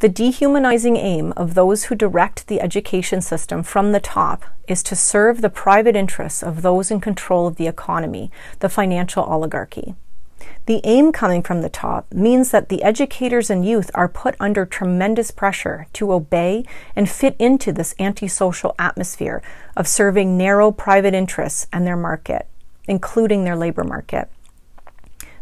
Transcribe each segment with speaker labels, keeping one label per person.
Speaker 1: The dehumanizing aim of those who direct the education system from the top is to serve the private interests of those in control of the economy, the financial oligarchy. The aim coming from the top means that the educators and youth are put under tremendous pressure to obey and fit into this antisocial atmosphere of serving narrow private interests and their market, including their labor market.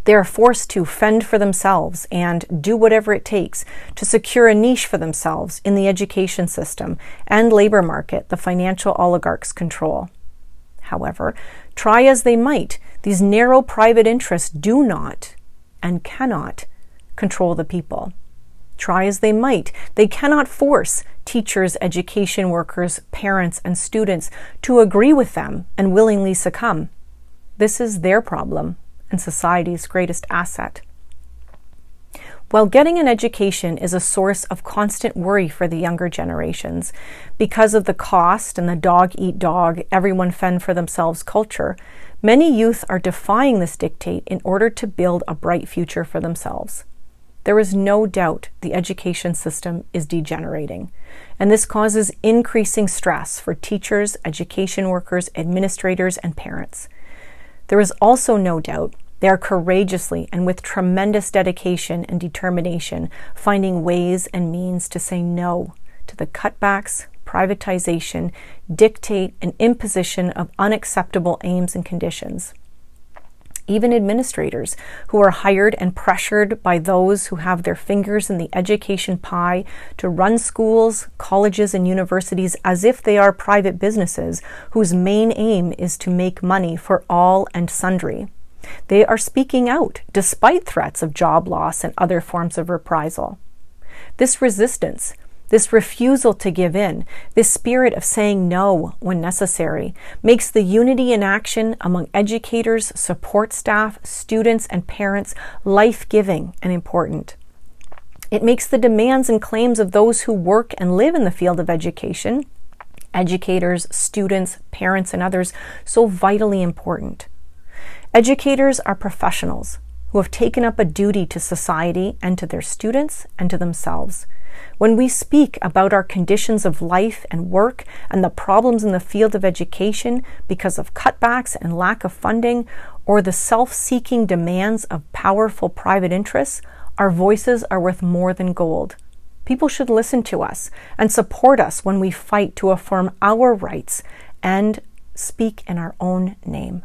Speaker 1: They are forced to fend for themselves and do whatever it takes to secure a niche for themselves in the education system and labor market the financial oligarchs control. However, try as they might, these narrow private interests do not and cannot control the people. Try as they might, they cannot force teachers, education workers, parents, and students to agree with them and willingly succumb. This is their problem and society's greatest asset. While getting an education is a source of constant worry for the younger generations, because of the cost and the dog eat dog, everyone fend for themselves culture, many youth are defying this dictate in order to build a bright future for themselves. There is no doubt the education system is degenerating, and this causes increasing stress for teachers, education workers, administrators, and parents. There is also no doubt they are courageously and with tremendous dedication and determination finding ways and means to say no to the cutbacks, privatization, dictate, and imposition of unacceptable aims and conditions. Even administrators who are hired and pressured by those who have their fingers in the education pie to run schools, colleges, and universities as if they are private businesses whose main aim is to make money for all and sundry. They are speaking out despite threats of job loss and other forms of reprisal. This resistance, this refusal to give in, this spirit of saying no when necessary, makes the unity in action among educators, support staff, students, and parents life giving and important. It makes the demands and claims of those who work and live in the field of education, educators, students, parents, and others, so vitally important. Educators are professionals who have taken up a duty to society and to their students and to themselves. When we speak about our conditions of life and work and the problems in the field of education because of cutbacks and lack of funding, or the self seeking demands of powerful private interests, our voices are worth more than gold. People should listen to us and support us when we fight to affirm our rights and speak in our own name.